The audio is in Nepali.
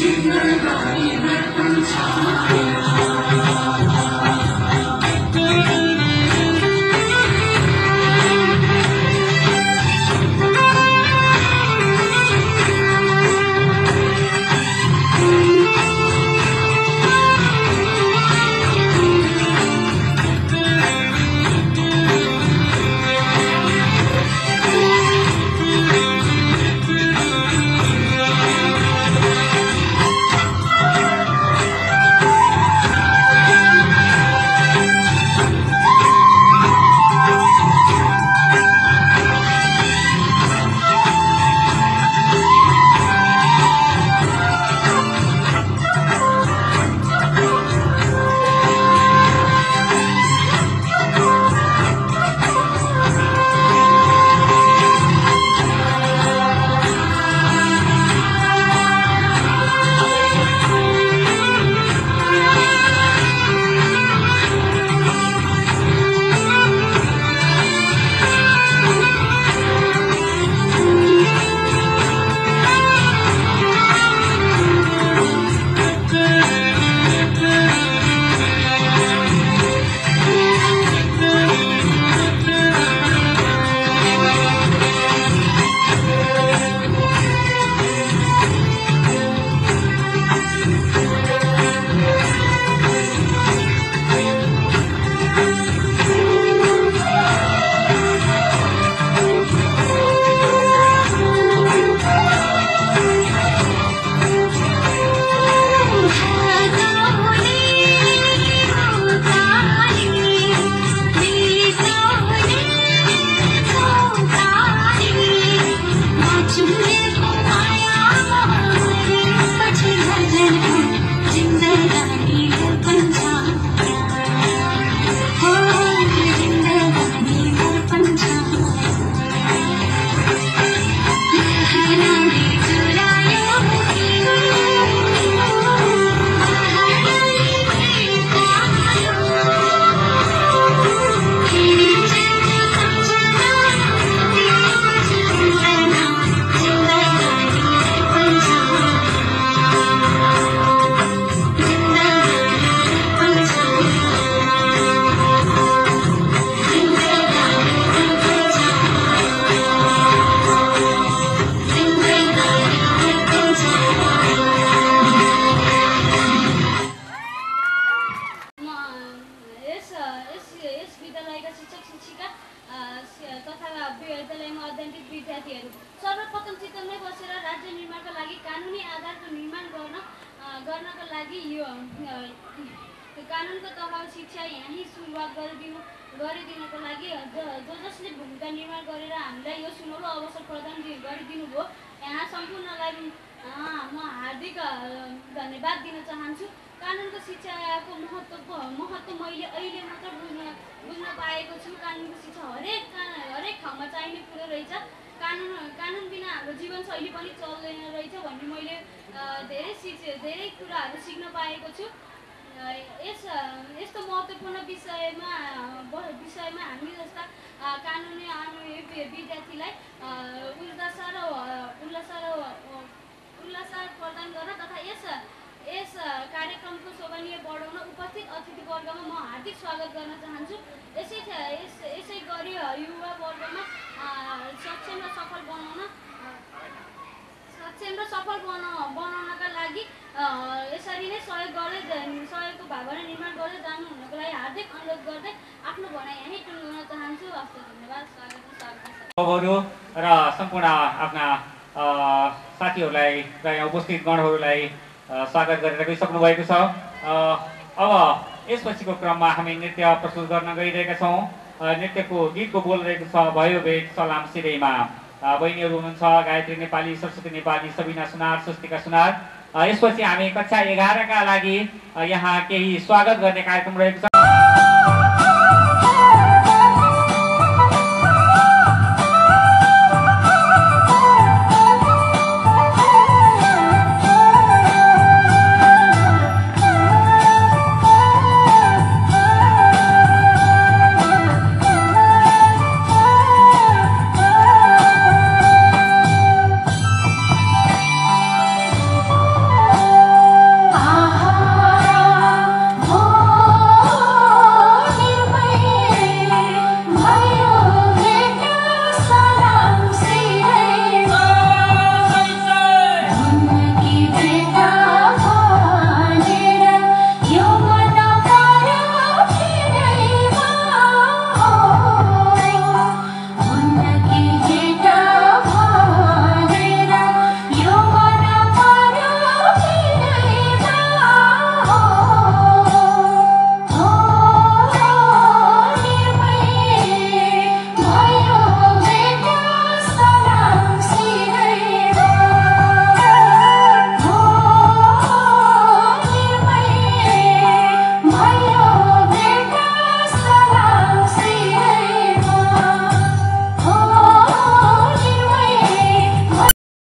进来吧你们都唱 गर्नको लागि यो कानुनको तहमा शिक्षा यहीँ सुरुवात गरिदिनु गरिदिनुको लागि ज जो जसले भूमिका निर्माण गरेर हामीलाई यो सुनौलो अवसर प्रदान गरिदिनु भयो यहाँ सम्पूर्णलाई म हार्दिक धन्यवाद दिन चाहन्छु। कानुनको शिक्षाको महत्त्वको महत्त्व मैले अहिले मात्र बुझ्न बुझ्न पाएको छु। कानुनको शिक्षा हरेक हरेक ठाउँमा चाहिने कुरो रहेछ। कानुन कानुन बिना हाम्रो जीवनशैली पनि चल्दैन रहेछ भन्ने मैले धेरै सिक धेरै कुराहरू सिक्न पाएको छु। यस यस्तो महत्त्वपूर्ण विषयमा विषयमा हामी जस्ता कानुनी अनुभवी विद्यार्थीलाई उल्लास र उल्लास र उल्लास प्रदान गर्न तथा यस यस कार्यक्रमको शोभनीय बढाउन उपस्थित अतिथिवर्गमा म हार्दिक स्वागत गर्न चाहन्छु। यसै यस यसै गरी युवा वर्गमा सक्षम र सफल बना बनाउनका लागि यसरी नै सहयोग गर्दै सहयोगको भावना निर्माण गर्दै जानु हुनको लागि हार्दिक अनुरोध गर्दै आफ्नो भनाइ यहीँ टुङ्गाउन चाहन्छु। हस्त धन्यवाद। स्वागत। र सम्पूर्ण आफ्ना साथीहरूलाई र यहाँ उपस्थित गणहरूलाई स्वागत गरेर गइसक्नु भएको छ। अब यसपछिको क्रममा हामी नृत्य प्रस्तुत गर्न गइरहेका छौँ। नृत्यको गीतको बोल रहेको छ भयो भेट सलाम सिधैमा। अ, बहिनीहरू हुनुहुन्छ गायत्री नेपाली सरस्वती नेपाली सबिना सुनार स्वस्तिका सुनार। यसपछि हामी कक्षा एघारका लागि यहाँ केही स्वागत गर्ने कार्यक्रम रहेको छ।